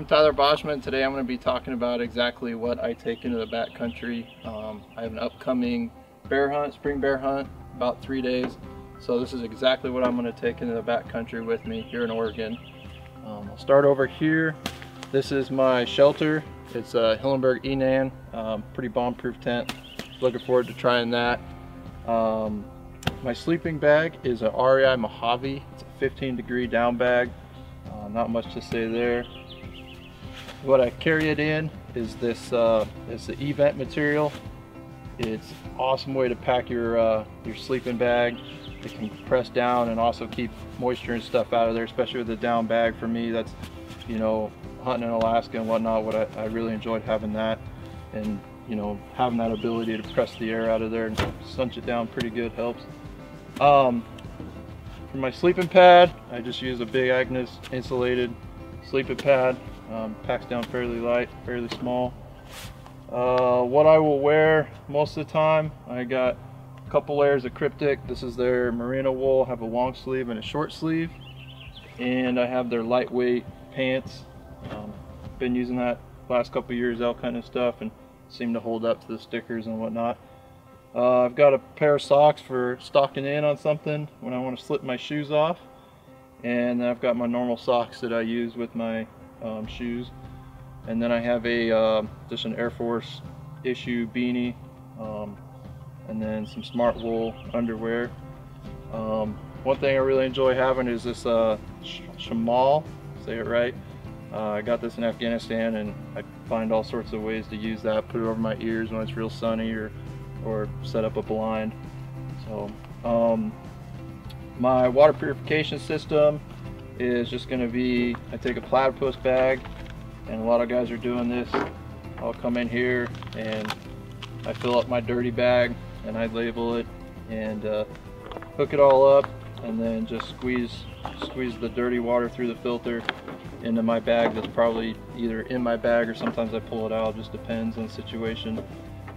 I'm Tyler Boschma. Today I'm going to be talking about exactly what I take into the backcountry. Um, I have an upcoming bear hunt, spring bear hunt, about three days. So this is exactly what I'm going to take into the backcountry with me here in Oregon. Um, I'll start over here. This is my shelter. It's a Hilleberg Enan, um, pretty bomb-proof tent. Looking forward to trying that. Um, my sleeping bag is a REI Mojave. It's a 15 degree down bag. Uh, not much to say there. What I carry it in is this uh, is the eVent material. It's awesome way to pack your uh, your sleeping bag. It can press down and also keep moisture and stuff out of there, especially with the down bag. For me, that's you know hunting in Alaska and whatnot. What I, I really enjoyed having that, and you know having that ability to press the air out of there and cinch it down pretty good helps. Um, for my sleeping pad, I just use a Big Agnes insulated sleeping pad. Um, packs down fairly light, fairly small. Uh, what I will wear most of the time, I got a couple layers of Kryptek. This is their merino wool, have a long sleeve and a short sleeve. And I have their lightweight pants. Um, been using that last couple years, all kind of stuff, and seem to hold up to the stickers and whatnot. Uh, I've got a pair of socks for stocking in on something when I want to slip my shoes off. And I've got my normal socks that I use with my um, shoes. And then I have a uh, just an Air Force issue beanie. Um, and then some Smartwool underwear. Um, one thing I really enjoy having is this uh, shamal, say it right. Uh, I got this in Afghanistan and I find all sorts of ways to use that. Put it over my ears when it's real sunny or or set up a blind. So um, my water purification system is just going to be, I take a platypus bag and a lot of guys are doing this. I'll come in here and I fill up my dirty bag and I label it and uh, hook it all up and then just squeeze squeeze the dirty water through the filter into my bag that's probably either in my bag or sometimes I pull it out, just depends on the situation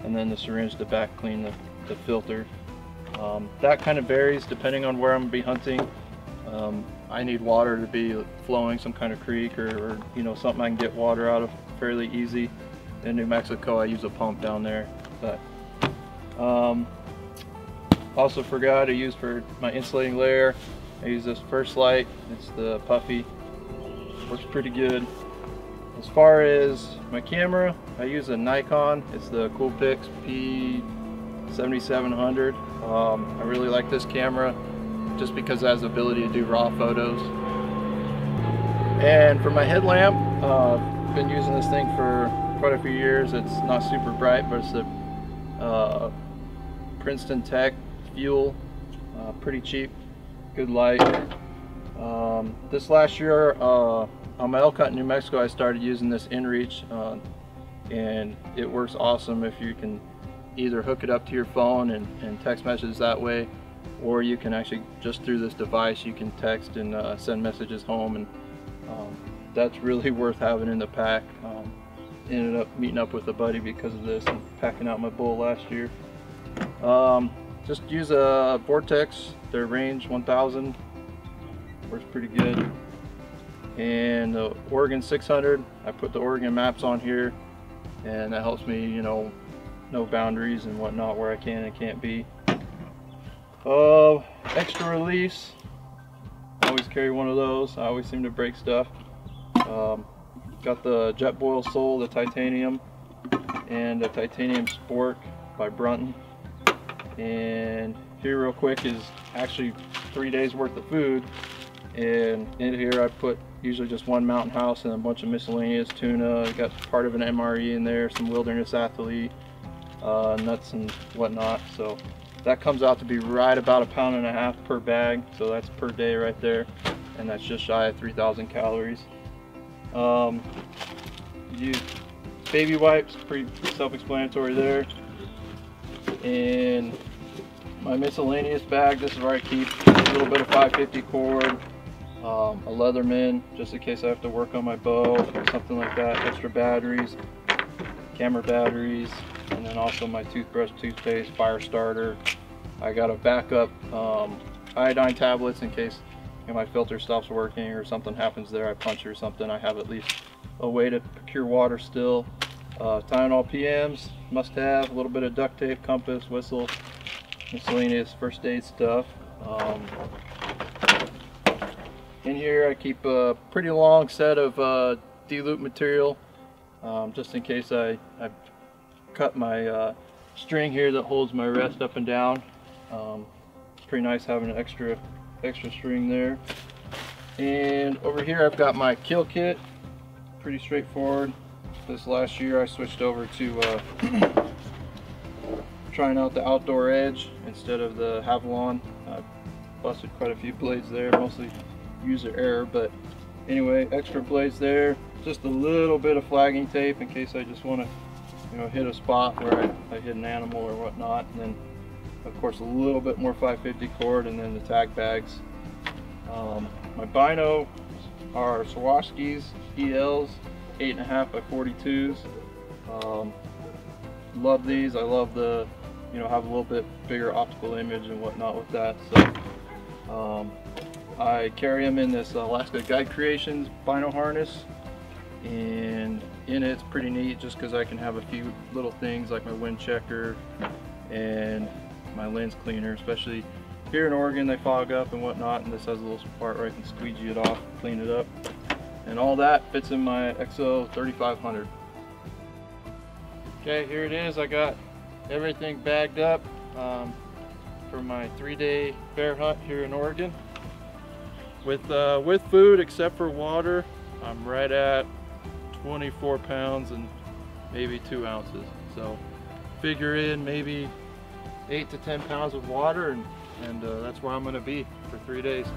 and then the syringe to back clean the, the filter. Um, that kind of varies depending on where I'm gonna be hunting. Um, I need water to be flowing, some kind of creek or, or, you know something I can get water out of fairly easy. In New Mexico, I use a pump down there. But um, also forgot I use for my insulating layer. I use this First Lite. It's the puffy. Works pretty good. As far as my camera, I use a Nikon. It's the Coolpix P7700. Um, I really like this camera just because it has the ability to do raw photos. And for my headlamp, uh, I've been using this thing for quite a few years. It's not super bright, but it's a uh, Princeton Tec fuel, uh, pretty cheap, good light. Um, this last year, uh, on my elk hunt in New Mexico, I started using this InReach, uh, and it works awesome if you can either hook it up to your phone and, and text messages that way, or you can actually, just through this device, you can text and uh, send messages home, and um, that's really worth having in the pack. Um, ended up meeting up with a buddy because of this and packing out my bull last year. Um, just use a Vortex, their range 1000, works pretty good and the Oregon 600 I put the Oregon maps on here and that helps me you know know boundaries and whatnot where I can and can't be uh, extra release always carry one of those I always seem to break stuff um, got the Jetboil Sol the titanium and the titanium spork by Brunton and here real quick is actually three days worth of food and in here I put usually just one mountain house and a bunch of miscellaneous tuna. got part of an MRE in there, some wilderness athlete, uh, nuts and whatnot. So that comes out to be right about a pound and a half per bag. So that's per day right there. And that's just shy of 3,000 calories. Um, use baby wipes, pretty self-explanatory there. And my miscellaneous bag, this is where I keep a little bit of 550 cord, um, a Leatherman just in case I have to work on my bow something like that, extra batteries, camera batteries, then also my toothbrush, toothpaste, fire starter. I got a backup um, iodine tablets in case you know, my filter stops working or something happens there, I punch or something, I have at least a way to procure water still. Uh, Tylenol PMs, must have, a little bit of duct tape, compass, whistle, miscellaneous first aid stuff. Um, in here I keep a pretty long set of uh, D-loop material um, just in case I, I cut my uh, string here that holds my rest up and down. Um, it's pretty nice having an extra extra string there. And over here I've got my kill kit, pretty straightforward. This last year I switched over to uh, trying out the outdoor edge instead of the Havalon. I busted quite a few blades there, mostly user error, but anyway, extra blades there. Just a little bit of flagging tape in case I just want to, you know, hit a spot where I, I hit an animal or whatnot. And then, of course, a little bit more 550 cord and then the tag bags. Um, my bino are Swarovskis ELs, 8.5 by 42s. Um, love these. I love the, you know, have a little bit bigger optical image and whatnot with that. So um, I carry them in this Alaska Guide Creations bino harness and in it, it's pretty neat just because I can have a few little things like my wind checker and my lens cleaner, especially here in Oregon they fog up and whatnot and this has a little part where I can squeegee it off, clean it up and all that fits in my EXO 3500. Okay, here it is. I got everything bagged up um, for my three-day bear hunt here in Oregon. With, uh, with food, except for water, I'm right at 24 pounds and maybe two ounces. So figure in maybe eight to 10 pounds of water and, and uh, that's where I'm gonna be for three days.